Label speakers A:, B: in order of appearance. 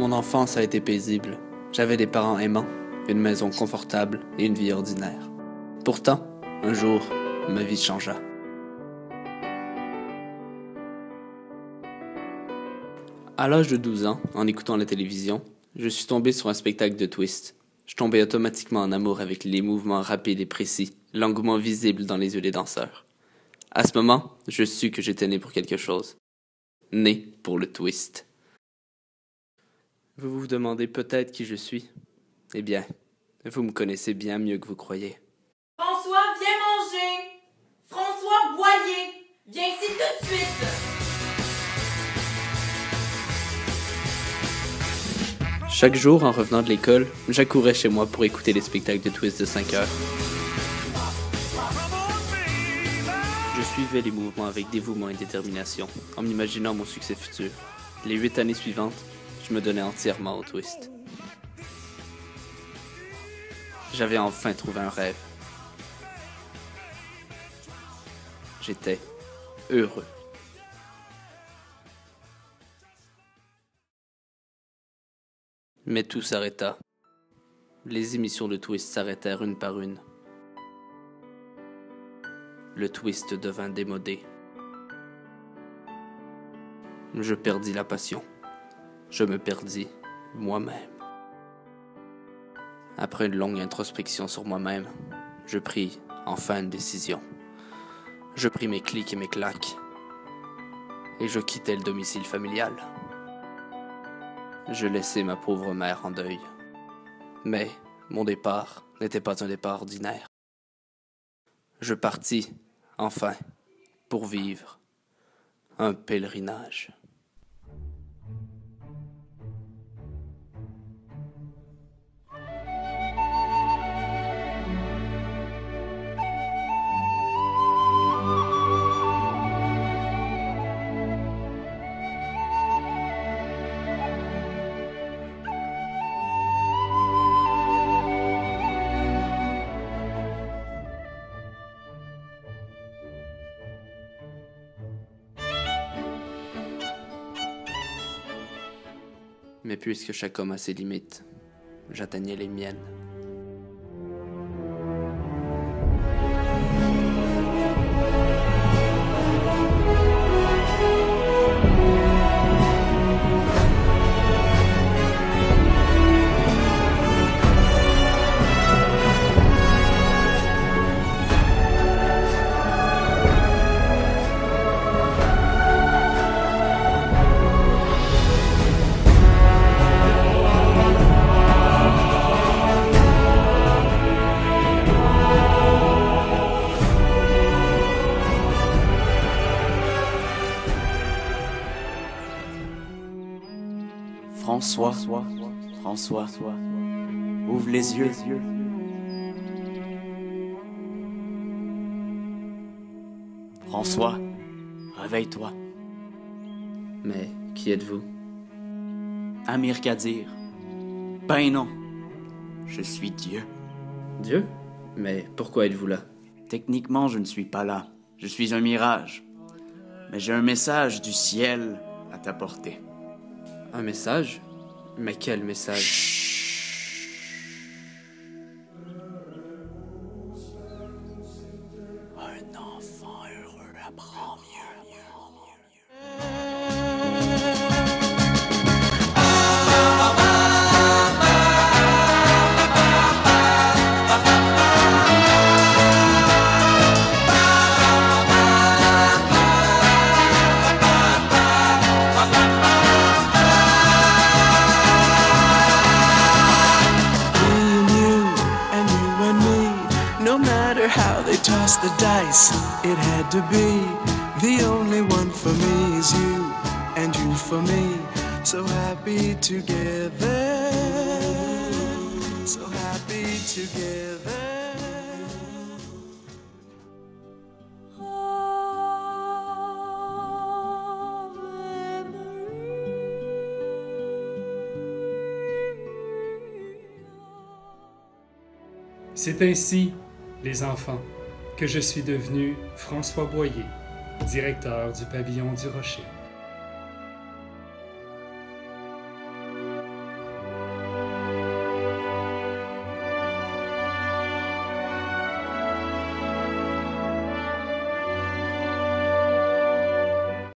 A: Mon enfance a été paisible. J'avais des parents aimants, une maison confortable et une vie ordinaire. Pourtant, un jour, ma vie changea. À l'âge de 12 ans, en écoutant la télévision, je suis tombé sur un spectacle de twist. Je tombais automatiquement en amour avec les mouvements rapides et précis, l'engouement visible dans les yeux des danseurs. À ce moment, je sus que j'étais né pour quelque chose. Né pour le twist. Vous vous demandez peut-être qui je suis. Eh bien, vous me connaissez bien mieux que vous croyez.
B: François, viens manger! François Boyer! Viens ici tout de suite!
A: Chaque jour, en revenant de l'école, j'accourais chez moi pour écouter les spectacles de twist de 5 heures. Je suivais les mouvements avec dévouement et détermination, en m'imaginant mon succès futur. Les huit années suivantes, je me donnais entièrement au twist. J'avais enfin trouvé un rêve. J'étais heureux. Mais tout s'arrêta. Les émissions de twist s'arrêtèrent une par une. Le twist devint démodé. Je perdis la passion. Je me perdis moi-même. Après une longue introspection sur moi-même, je pris enfin une décision. Je pris mes clics et mes claques et je quittai le domicile familial. Je laissai ma pauvre mère en deuil. Mais mon départ n'était pas un départ ordinaire. Je partis, enfin, pour vivre un pèlerinage. Mais puisque chaque homme a ses limites, j'atteignais les miennes.
C: François, François, ouvre les yeux. François, réveille-toi.
A: Mais qui êtes-vous?
C: Amir Kadir. Ben non, je suis Dieu.
A: Dieu? Mais pourquoi êtes-vous là?
C: Techniquement, je ne suis pas là. Je suis un mirage. Mais j'ai un message du ciel à t'apporter.
A: Un message? Mais quel message?
C: Un enfant heureux apprend mieux.
D: Dice, it had to be. The only one for me is you, and you for me. So happy together. So happy together.
E: C'est ainsi, les enfants, que je suis devenu François Boyer, directeur du pavillon du Rocher.